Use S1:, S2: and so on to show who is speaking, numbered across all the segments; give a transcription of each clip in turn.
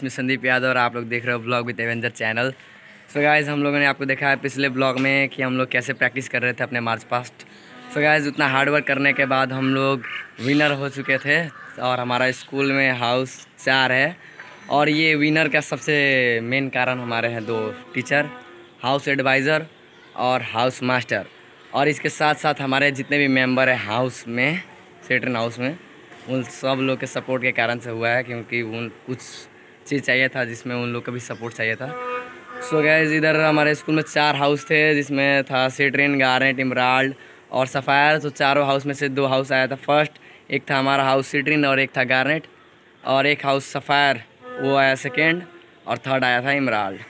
S1: Guys मैं संदीप यादव और आप लोग देख रहे हो blog with avenger channel. So guys हम लोगों ने आपको देखा है पिछले ब्लॉग में कि हम लोग कैसे प्रैक्टिस कर रहे थे अपने मार्च पास्ट। सो गाइस उतना हार्ड वर्क करने के बाद हम लोग विनर हो चुके थे और हमारा स्कूल में हाउस चार है। और ये विनर का सबसे मेन कारण हमारे हैं दो टीचर हाउस एडवाइज़र और हाउस मास्टर और इसके साथ साथ हमारे जितने भी मेंबर हैं हाउस में सेटन हाउस में, उन सब लोग के सपोर्ट के कारण से हुआ है क्योंकि उन कुछ चीज़ चाहिए था जिसमें उन लोग का भी सपोर्ट चाहिए था। सो so इधर हमारे स्कूल में चार हाउस थे, जिसमें था सेट्रिन गारेंट इमराल्ड और सफ़ायर तो चारों हाउस में से दो हाउस आया था फ़र्स्ट एक था हमारा हाउस सिट्रिन और एक था गार्नेट और एक हाउस सफ़ायर वो आया सेकेंड और थर्ड आया था इमराल्ड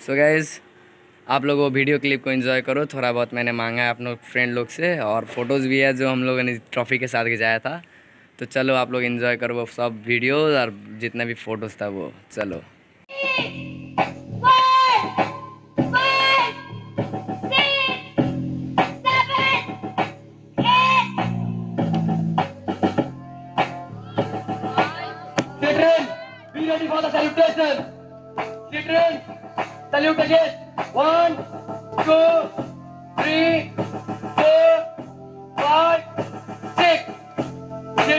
S1: सो गैज़ आप लोग वो वीडियो क्लिप को एंजॉय करो। थोड़ा बहुत मैंने मांगा है अपने फ्रेंड लोग से और फ़ोटोज़ भी है जो हम लोगों ने ट्रॉफ़ी के साथ खिंचाया था। तो चलो आप लोग एंजॉय करो वो सब वीडियो और जितना भी फ़ोटोज़ था वो चलो
S2: ready for the salutation. Children, salute again. One, two, three, four, five, six.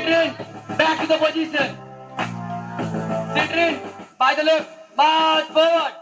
S2: Back to the position. Children, by the left, march forward.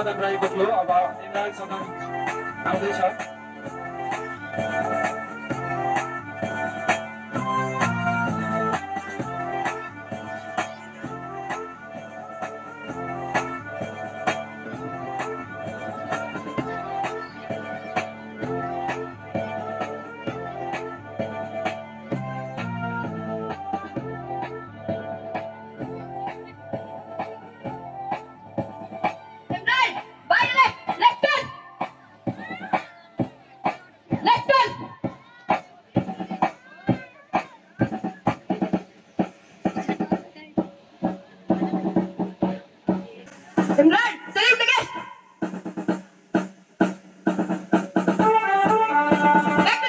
S3: सदन रहेको थियो अब इमरान सदन आउँदैछ।
S4: Imran, salute again. Back to